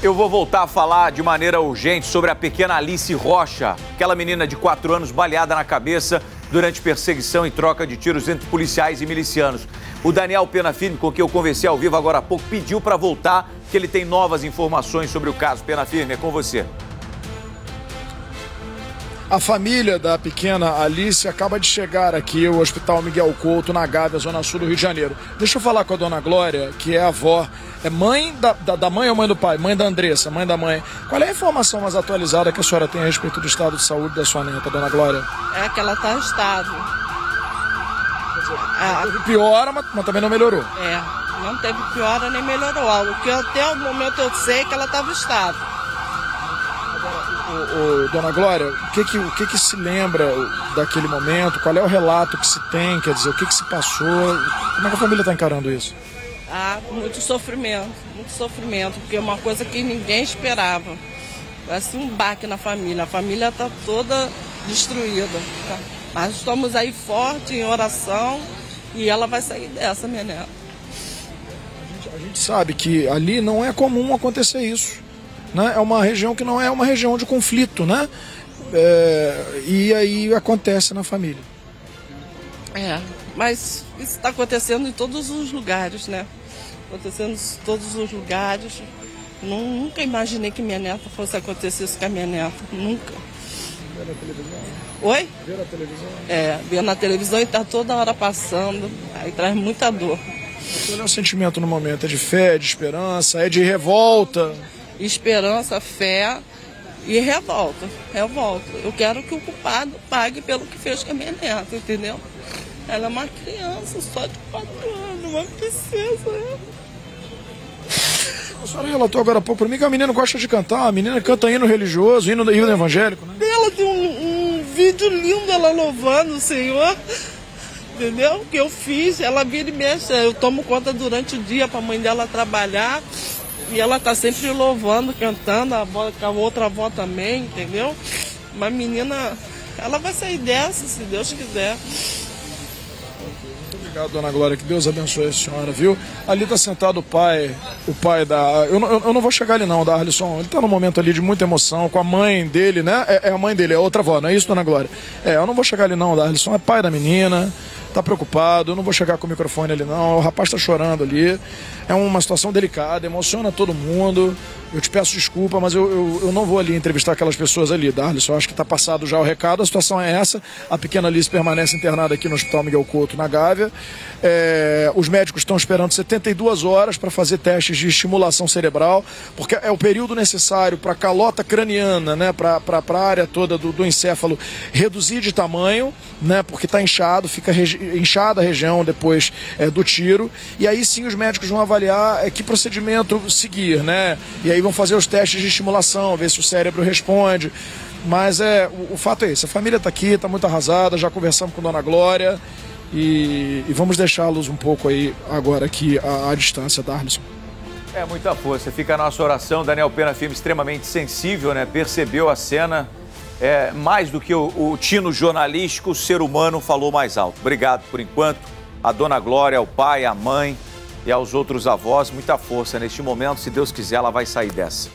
Eu vou voltar a falar de maneira urgente sobre a pequena Alice Rocha, aquela menina de 4 anos baleada na cabeça durante perseguição e troca de tiros entre policiais e milicianos. O Daniel Pena Firme, com quem eu conversei ao vivo agora há pouco, pediu para voltar, que ele tem novas informações sobre o caso. Pena Firme, é com você. A família da pequena Alice acaba de chegar aqui ao Hospital Miguel Couto, na Gávea, Zona Sul do Rio de Janeiro. Deixa eu falar com a dona Glória, que é a avó. É mãe da, da, da mãe ou mãe do pai? Mãe da Andressa, mãe da mãe. Qual é a informação mais atualizada que a senhora tem a respeito do estado de saúde da sua neta, dona Glória? É que ela está estável. Ah, teve piora, mas, mas também não melhorou. É, não teve piora nem melhorou. O que até o momento eu sei é que ela estava estável. Ô, ô, dona Glória, o que que, o que que se lembra daquele momento? Qual é o relato que se tem? Quer dizer, o que que se passou? Como é que a família está encarando isso? Ah, muito sofrimento, muito sofrimento, porque é uma coisa que ninguém esperava. Parece um baque na família. A família está toda destruída. Tá? Mas estamos aí forte em oração e ela vai sair dessa, minha neta. A gente, a gente sabe que ali não é comum acontecer isso né? É uma região que não é uma região de conflito, né? É, e aí acontece na família. É, mas isso está acontecendo em todos os lugares, né? Acontecendo em todos os lugares. Nunca imaginei que minha neta fosse acontecer isso com a minha neta. Nunca. Vê na televisão? Oi? Vê na televisão? É, vê na televisão e está toda hora passando. Aí traz muita dor. Qual é o sentimento no momento? É de fé, é de esperança, é de revolta? Esperança, fé e revolta. Revolta. Eu quero que o culpado pague pelo que fez com a minha neta, entendeu? Ela é uma criança só de 4 anos, uma princesa. Né? A senhora relatou agora há pouco para mim que a menina gosta de cantar, a menina canta hino religioso, hino, hino evangélico, né? Ela tem um, um vídeo lindo, ela louvando o Senhor entendeu? Que eu fiz, ela vira e mexe, eu tomo conta durante o dia para a mãe dela trabalhar. E ela tá sempre louvando, cantando, a, avó, a outra avó também, entendeu? Uma menina, ela vai sair dessa, se Deus quiser. Muito obrigado, dona Glória. Que Deus abençoe a senhora, viu? Ali está sentado o pai, o pai da. Eu, eu, eu não vou chegar ali não, da Arlisson. Ele está num momento ali de muita emoção com a mãe dele, né? É, é, a mãe dele, é outra avó, não é isso, dona Glória? É, eu não vou chegar ali não, da Arlisson é pai da menina tá preocupado, eu não vou chegar com o microfone ali não, o rapaz tá chorando ali. É uma situação delicada, emociona todo mundo. Eu te peço desculpa, mas eu, eu, eu não vou ali entrevistar aquelas pessoas ali, Darlis. Eu acho que está passado já o recado. A situação é essa. A pequena Alice permanece internada aqui no Hospital Miguel Couto, na Gávea. É, os médicos estão esperando 72 horas para fazer testes de estimulação cerebral, porque é o período necessário para a calota craniana, né, para a área toda do, do encéfalo reduzir de tamanho, né, porque está inchado, fica inchada a região depois é, do tiro. E aí sim os médicos vão avaliar é, que procedimento seguir, né? E aí aí vão fazer os testes de estimulação, ver se o cérebro responde. Mas é, o, o fato é esse, a família está aqui, está muito arrasada, já conversamos com Dona Glória e, e vamos deixá-los um pouco aí agora aqui à, à distância, Darlison. É muita força, fica a nossa oração, Daniel Pena, filme extremamente sensível, né? Percebeu a cena, é, mais do que o, o tino jornalístico, o ser humano falou mais alto. Obrigado por enquanto, a Dona Glória, o pai, a mãe, e aos outros avós muita força neste momento. Se Deus quiser, ela vai sair dessa.